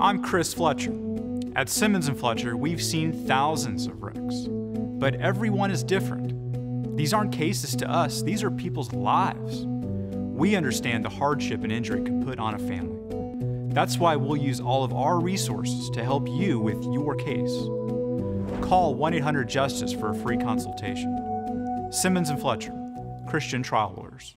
I'm Chris Fletcher. At Simmons & Fletcher, we've seen thousands of wrecks, but everyone is different. These aren't cases to us, these are people's lives. We understand the hardship an injury can put on a family. That's why we'll use all of our resources to help you with your case. Call 1 800 Justice for a free consultation. Simmons & Fletcher, Christian Trial Lawyers.